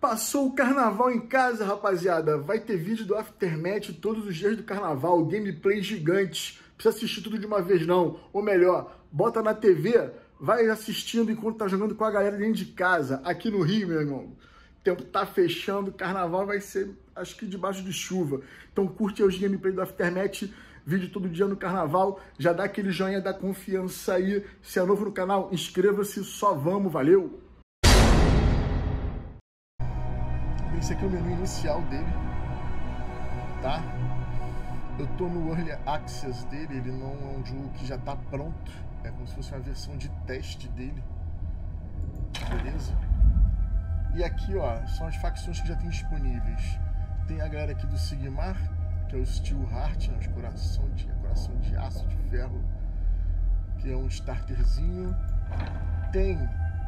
Passou o carnaval em casa, rapaziada. Vai ter vídeo do Aftermath todos os dias do carnaval, gameplay gigantes. Precisa assistir tudo de uma vez, não. Ou melhor, bota na TV, vai assistindo enquanto tá jogando com a galera dentro de casa. Aqui no Rio, meu irmão. O tempo tá fechando, carnaval vai ser, acho que debaixo de chuva. Então curte os gameplay do Aftermath, vídeo todo dia no carnaval. Já dá aquele joinha da confiança aí. Se é novo no canal, inscreva-se, só vamos, valeu! Esse aqui é o menu inicial dele, tá? Eu tô no Early Access dele, ele não é um jogo que já tá pronto, é como se fosse uma versão de teste dele, beleza? E aqui, ó, são as facções que já tem disponíveis. Tem a galera aqui do Sigmar, que é o Steel Heart, né, coração de, coração de aço, de ferro, que é um starterzinho. Tem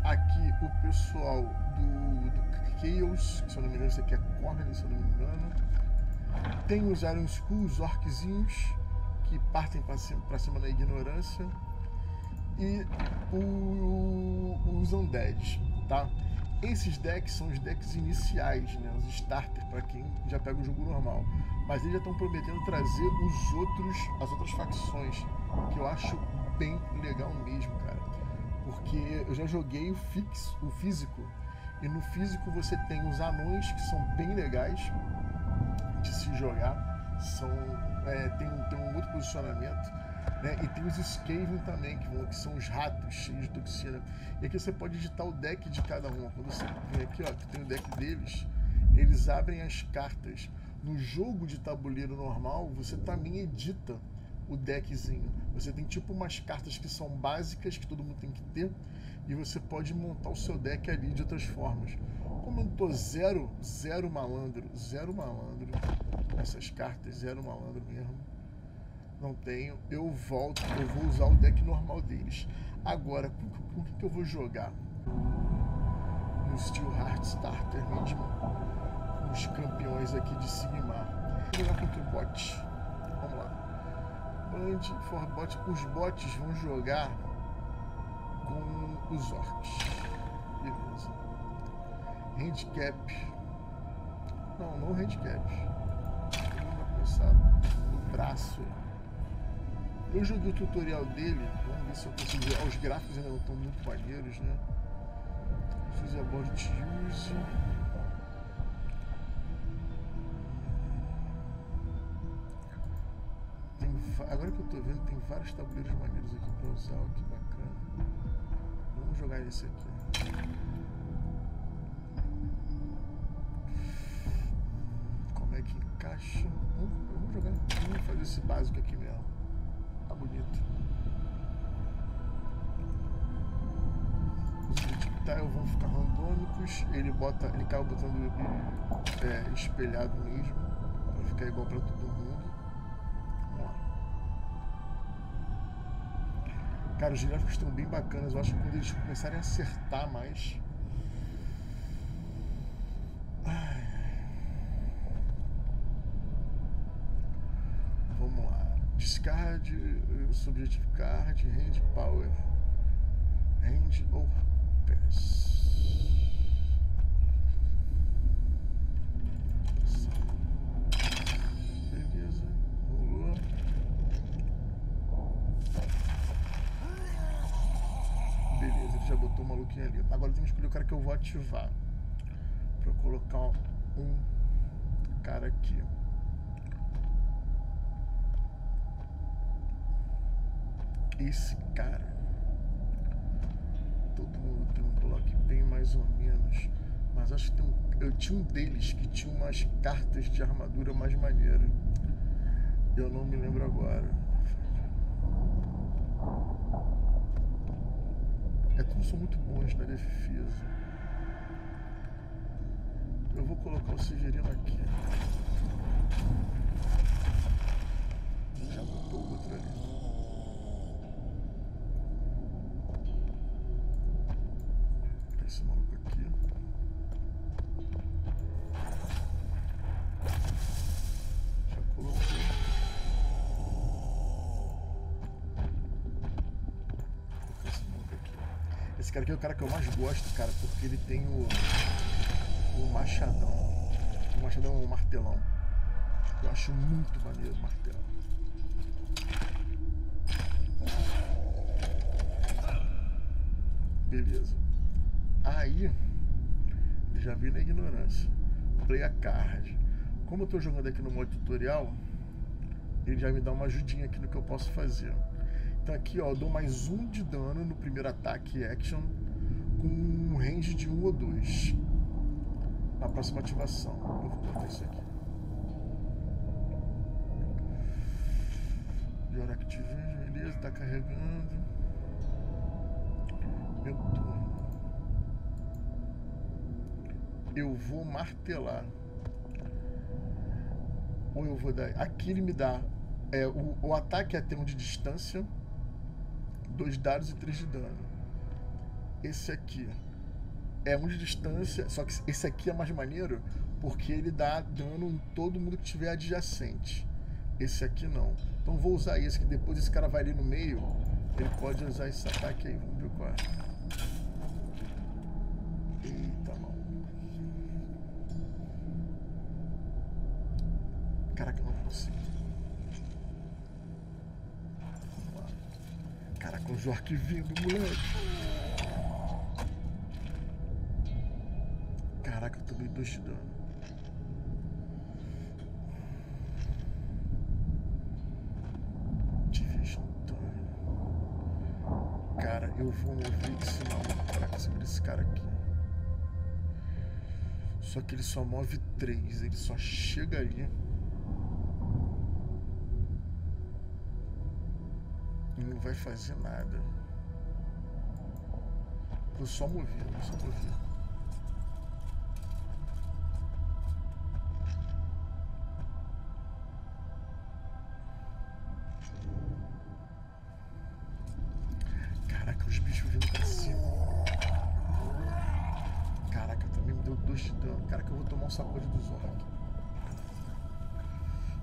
aqui o pessoal do, do Chaos, se eu não me engano, esse aqui é Corne, se eu não me engano. Tem os Iron Skull, os que partem para cima, cima na ignorância. E o, os Undead, tá? Esses decks são os decks iniciais, né? Os starters, para quem já pega o jogo normal. Mas eles já estão prometendo trazer os outros, as outras facções, que eu acho bem legal mesmo, cara. Porque eu já joguei o, fix, o físico e no físico você tem os anões, que são bem legais de se jogar. São, é, tem, tem um outro posicionamento. Né? E tem os Skaven também, que, vão, que são os ratos cheios de toxina. E aqui você pode editar o deck de cada um. Quando você vem aqui, ó, que tem o deck deles, eles abrem as cartas. No jogo de tabuleiro normal, você também edita o deckzinho. Você tem tipo umas cartas que são básicas, que todo mundo tem que ter, e você pode montar o seu deck ali de outras formas. Como eu tô zero, zero malandro, zero malandro, essas cartas, zero malandro mesmo, não tenho, eu volto, eu vou usar o deck normal deles. Agora, com, que eu vou jogar? No Steel Heart Starter mesmo, com os campeões aqui de Sigmar. Vou jogar contra o bot. Vamos lá. Band for bot. Os bots vão jogar com os orcs. Beleza. Handicap. Não, não handicap. Vamos começar no braço. Eu joguei o tutorial dele. Vamos ver se eu consigo ver. Os gráficos ainda não estão muito maneiros, né? Use about use. Agora que eu tô vendo, tem vários tabuleiros maneiros aqui pra usar. Que bacana. Vamos jogar esse aqui. Como é que encaixa? Vamos, jogar. Vamos fazer esse básico aqui mesmo. Tá bonito. Os tile vão ficar randômicos. Ele bota. Ele acaba botando é, espelhado mesmo. Pra ficar igual pra todo Cara, os gráficos estão bem bacanas. Eu acho que quando eles começarem a acertar mais. Vamos lá. Discard, Subjective Card, Hand Power. Hand ou oh, Pass. maluquinho ali. Agora eu tenho que escolher o cara que eu vou ativar. Pra eu colocar um cara aqui. Esse cara. Todo mundo tem um bloco bem mais ou menos. Mas acho que um, eu tinha um deles que tinha umas cartas de armadura mais maneira. Eu não me lembro agora. É tudo são muito bons na defesa. Eu vou colocar o Severino aqui. Já botou o outro ali. Esse maluco aqui. Esse cara aqui é o cara que eu mais gosto, cara, porque ele tem o, o machadão. O machadão é um martelão. Eu acho muito maneiro o martelo. Beleza. Aí, já vi na ignorância. Play a card. Como eu tô jogando aqui no modo tutorial, ele já me dá uma ajudinha aqui no que eu posso fazer. Então aqui ó, dou mais um de dano no primeiro ataque action com um range de um ou dois. Na próxima ativação. Eu vou botar isso aqui. Your Activation, beleza, tá carregando. Meu turno. Eu vou martelar. Ou eu vou dar. Aqui ele me dá. É, o, o ataque é até um de distância. Dois dados e três de dano. Esse aqui é um de distância. Só que esse aqui é mais maneiro. Porque ele dá dano em todo mundo que tiver adjacente. Esse aqui não. Então vou usar esse, que depois esse cara vai ali no meio. Ele pode usar esse ataque aí. Vamos ver qual é. Eita, não. Caraca, não consigo. Vamos lá. Caraca, o Jork vindo, moleque. Caraca, eu tomei dois de dano. Cara, eu vou mover esse maluco pra cima desse cara aqui. Só que ele só move três, ele só chega ali. Vai fazer nada. Vou só mover, vou só mover. Caraca, os bichos vindo pra cima. Caraca, também me deu dois de dano. Caraca, eu vou tomar um sacode do Zork.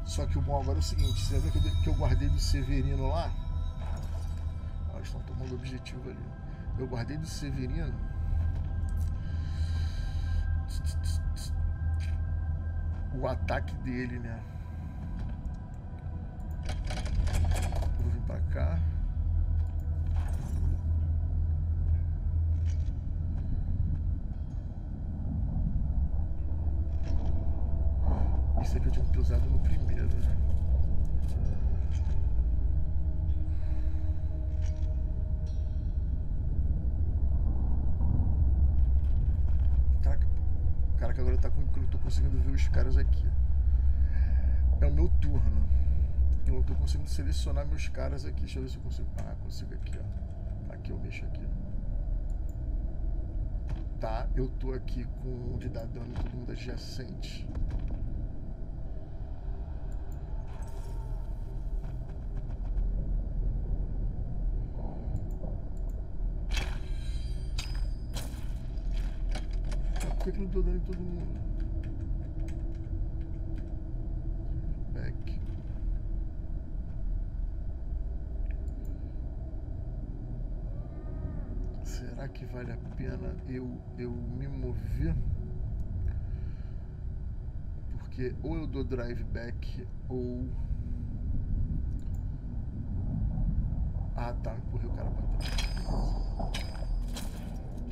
Só que o bom agora é o seguinte: você lembra que eu guardei do Severino lá? Estão tomando objetivo ali. Eu guardei do Severino. O ataque dele, né? Vou vir pra cá. Isso aqui eu tinha que ter usado no primeiro, né? Caraca, caraca, agora tá com, eu não tô conseguindo ver os caras aqui. É o meu turno. Eu tô conseguindo selecionar meus caras aqui. Deixa eu ver se eu consigo. Ah, consigo aqui, ó. Aqui eu mexo aqui. Tá, eu tô aqui com de dar dano em todo mundo adjacente. Por que, que não tô dando em todo mundo? Back. Será que vale a pena eu, eu me mover? Porque ou eu dou drive back ou. Ah tá, empurrei o cara pra trás.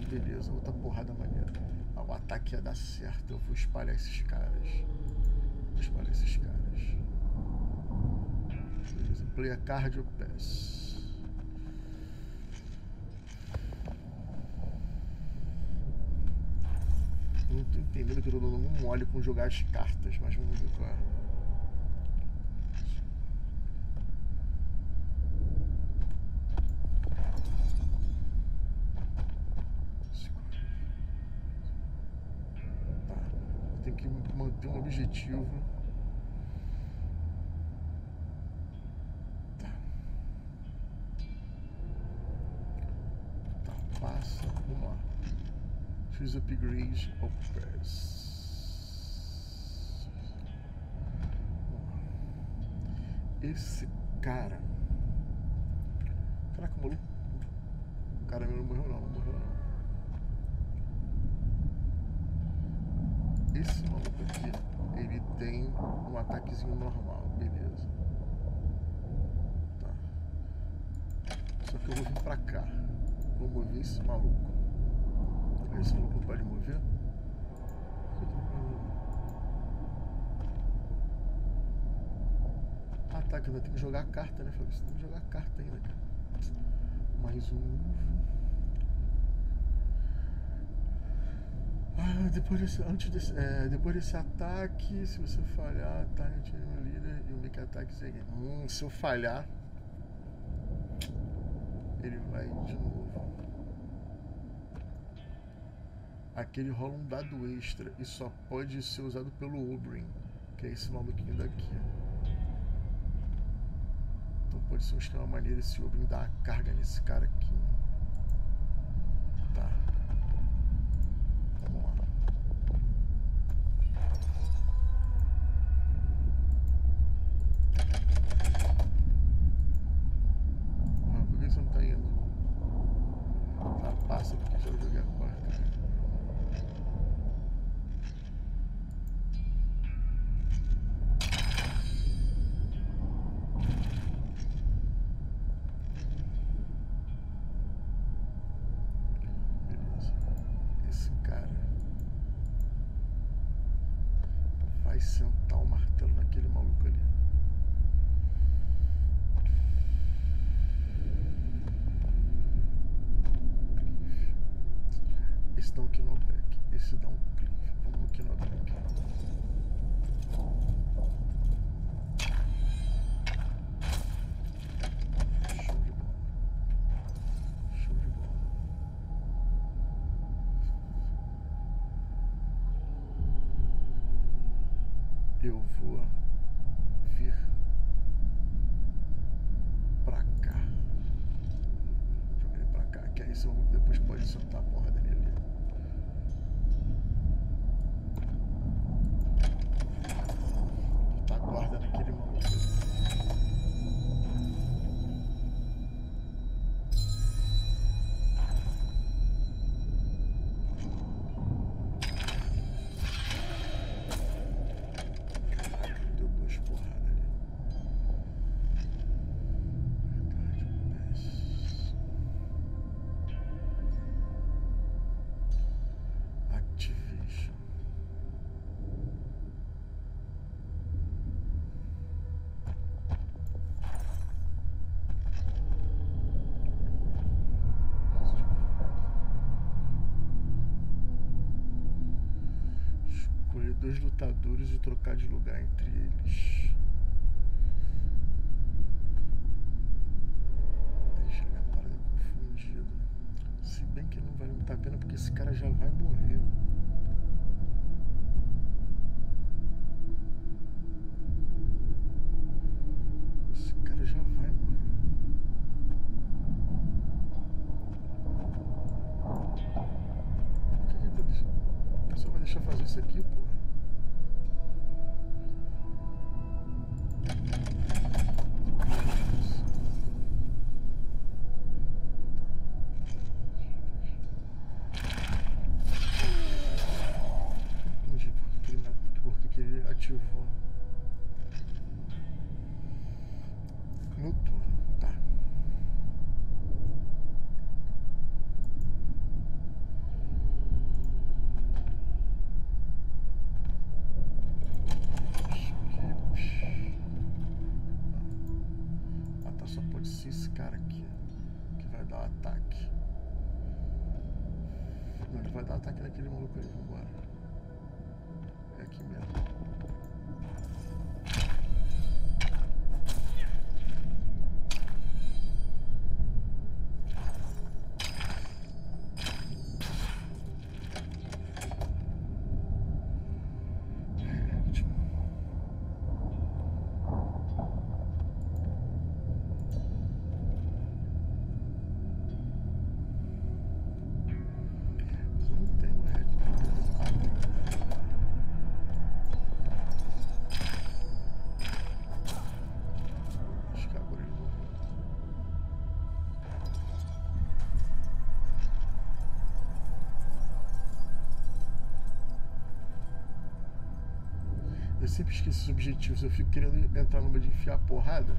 Beleza, outra porrada maneira. Ah, o ataque ia dar certo. Eu vou espalhar esses caras. Vou espalhar esses caras. Beleza, play a cardio pass. Eu Não tô entendendo que eu tô dando um mole com jogar as cartas, mas vamos ver qual é. Tá. Tenho que manter um objetivo. Tá. Tá, passa. Vamos lá. Upgrade ou press. Esse cara. Caraca, o maluco. O cara não morreu não, não morreu não. esse maluco aqui, ele tem um ataquezinho normal, beleza. Tá. Só que eu vou vir pra cá. Vou mover esse maluco. Esse maluco pode mover? Ah tá, que ainda tem que jogar a carta, né, Fabrício? Tem que jogar a carta ainda, cara. Mais um. Ah, depois desse, antes desse, é, depois desse ataque, se você falhar, tá no líder e o make ataque segue. Hum, se eu falhar, ele vai de novo. Aquele rola um dado extra e só pode ser usado pelo Oberyn, que é esse maluquinho daqui. Então pode ser um esquema maneiro esse Oberyn dar a carga nesse cara aqui. Tá. Vamos lá. Ah, por que você não tá indo? Tá, passa porque já joguei a quarta. Beleza. Esse cara vai sentar o martelo naquele maluco ali. Cliff. Esse dá um Knowback. Esse dá um Cliff. Vamos no Knowback. Dois lutadores e trocar de lugar entre eles. Ser esse cara aqui que vai dar o ataque. Não, ele vai dar ataque naquele maluco ali, vambora. É aqui mesmo. Eu sempre esqueço os objetivos, eu fico querendo entrar numa de enfiar porrada.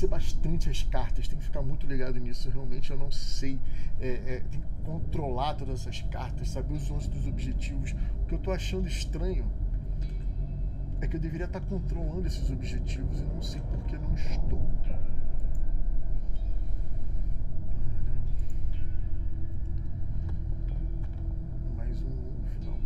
Conhecer bastante as cartas, tem que ficar muito ligado nisso. Realmente eu não sei. É, é, tem que controlar todas essas cartas, saber os 11 dos objetivos. O que eu tô achando estranho é que eu deveria estar controlando esses objetivos e não sei por que não estou. Mais um move, não.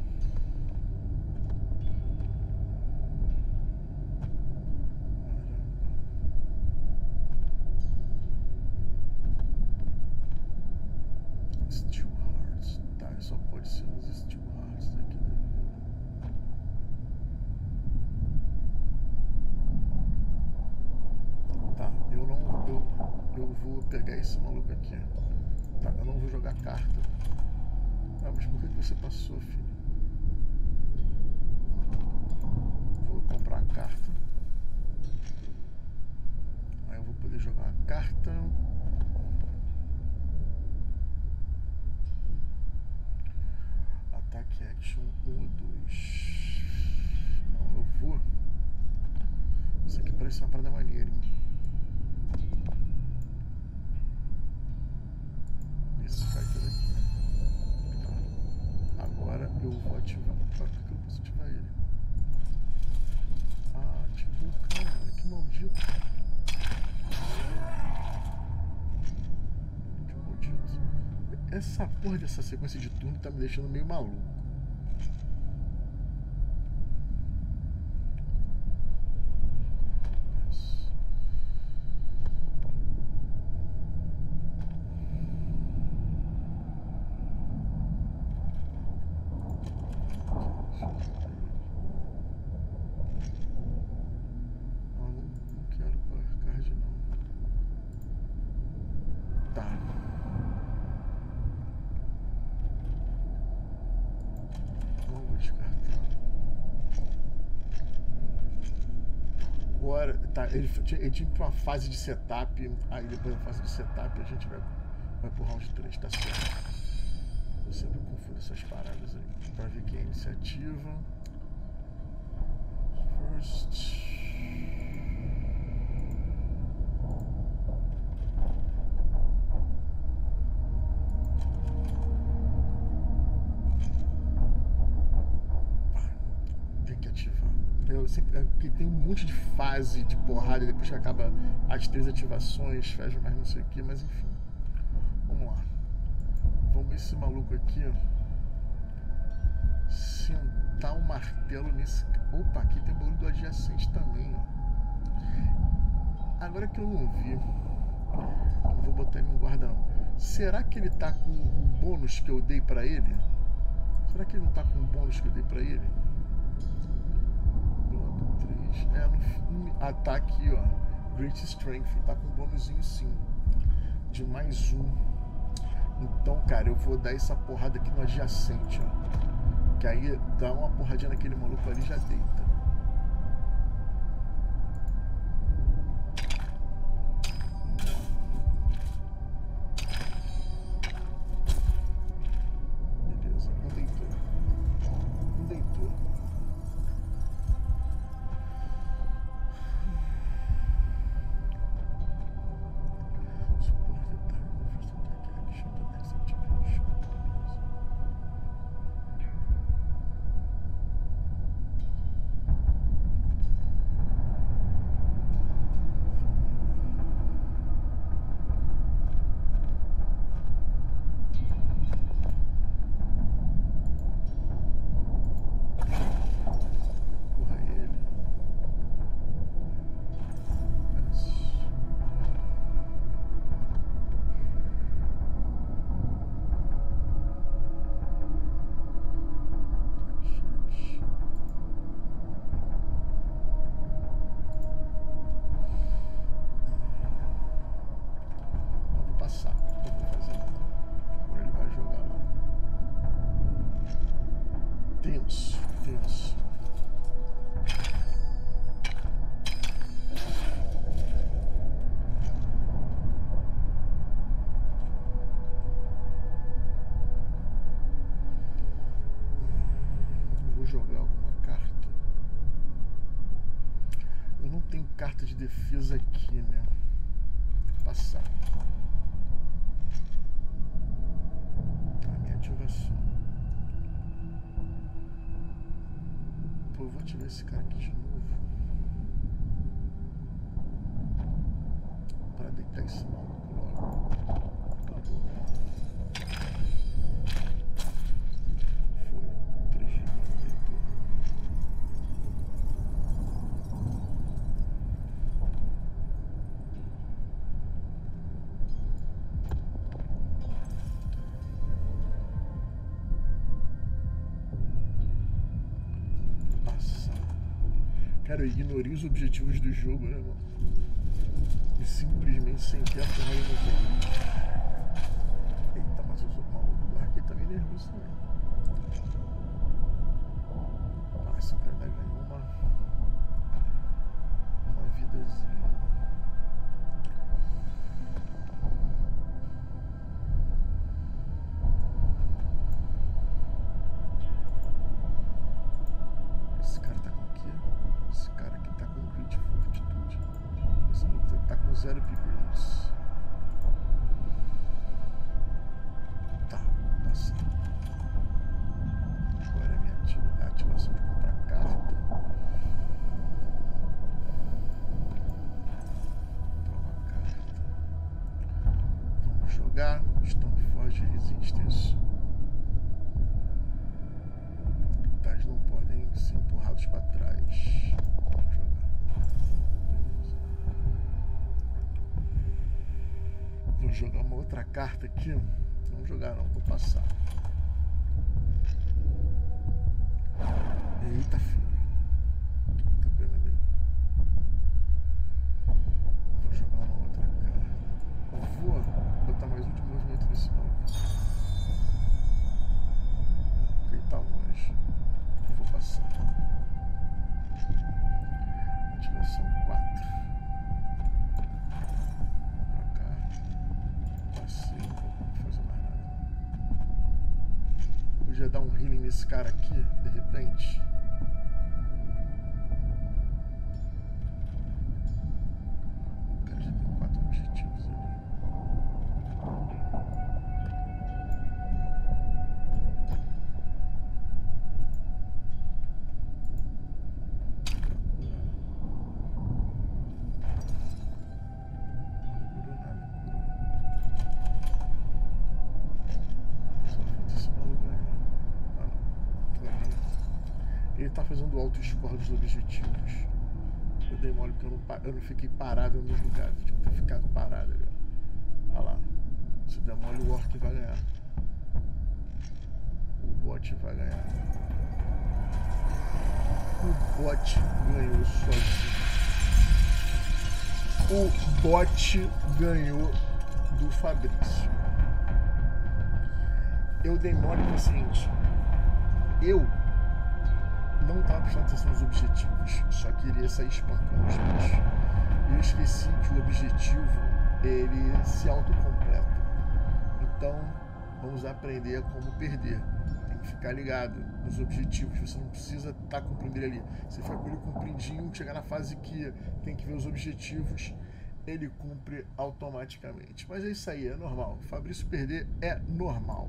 Steel Hearts. Tá, só pode ser nos Steel Hearts daqui, né? Tá, eu não. Eu, eu vou pegar esse maluco aqui. Tá, eu não vou jogar carta. Ah, mas por que que você passou, filho? Vou comprar a carta. Aí eu vou poder jogar a carta. Action 1 ou 2. Não, eu vou. Isso aqui parece uma parada maneira, hein? Esse fighter aqui. Tá. Agora eu vou ativar. Por que eu posso ativar ele? Ah, ativou, cara. Que maldito. Que maldito. Essa porra dessa sequência de turno tá me deixando meio maluco. Não, não, não quero power card não. Tá. Não vou descartar. Agora, tá, ele, ele tinha uma fase de setup, aí depois da fase de setup a gente vai, vai pro round 3, tá certo. Eu sempre confundo essas paradas aí. Pra ver quem é iniciativa. First. Tem que ativar. Eu sempre, é porque tem um monte de fase de porrada, depois que acaba as três ativações, fecha mais não sei o que, mas enfim. Vamos lá. Vamos ver esse maluco aqui, ó. Sentar o martelo nesse. Opa, aqui tem barulho do adjacente também, ó. Agora que eu não vi. Não vou botar ele no guarda não. Será que ele tá com o bônus que eu dei pra ele? Será que ele não tá com o bônus que eu dei pra ele? Bloco 3. É, no, ah, tá aqui, ó. Great Strength. Tá com um bônusinho sim. De mais um. Então, cara, eu vou dar essa porrada aqui no adjacente, ó. Que aí dá uma porradinha naquele maluco ali e já deita. De defesa aqui, né? Passar. A minha ativação. Pô, vou ativar esse cara aqui de novo. Pra deitar esse maluco logo. Ignorei os objetivos do jogo, né, mano? E simplesmente sentei a porra no vento. Eita, mas eu sou maluco do arqueiro tá meio nervoso também. Vamos jogar Stoneforge Resistance. Tais não podem ser empurrados para trás. Vou jogar uma outra carta aqui. Não jogar não, vou passar. Eita filho. Tá pegando aí. Vou jogar uma outra carta. Eu vou botar mais um de movimento nesse maluco. Porque ele tá longe. Eu vou passar. Ativação 4. Pra cá. Passei, não vou fazer mais nada. Podia dar um healing nesse cara aqui, de repente. Eu não, fiquei parado nos lugares. Que ter ficado parado ali. Olha lá. Se der mole, o Orc vai ganhar. O bot vai ganhar. O bot ganhou sozinho. O bot ganhou do Fabrício. Eu dei mole no seguinte. Eu não estava prestando atenção nos objetivos, só queria sair espancando os bichos. Eu esqueci que o objetivo ele se autocompleta. Então vamos aprender como perder. Tem que ficar ligado nos objetivos. Você não precisa estar cumprindo ele ali. Você fica com ele cumpridinho, chegar na fase que tem que ver os objetivos, ele cumpre automaticamente. Mas é isso aí, é normal. Fabrício perder é normal.